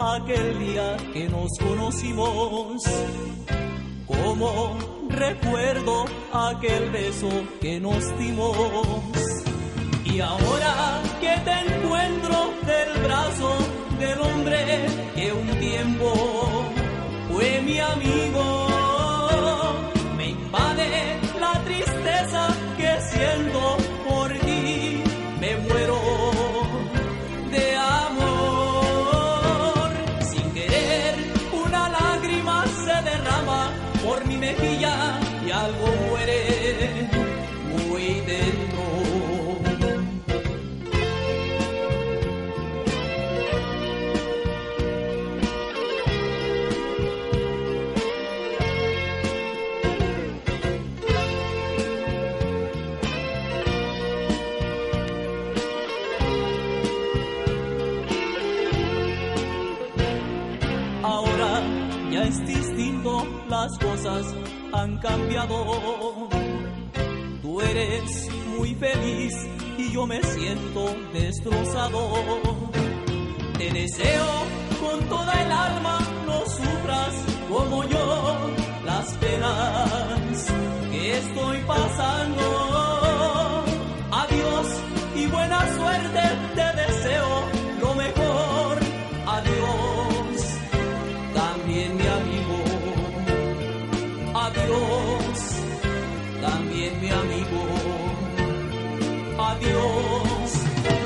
aquel día que nos conocimos. Como recuerdo aquel beso que nos dimos. Y ahora que te encuentro del brazo del hombre que un tiempo fue mi amigo, por mi mejilla y algo muere muy dentro. Ahora ya es distinto, las cosas han cambiado. Tú eres muy feliz y yo me siento destrozado. Te deseo con toda el alma, no sufras como yo las penas que estoy pasando. Adiós y buena suerte, te deseo lo mejor. También mi amigo. Adiós.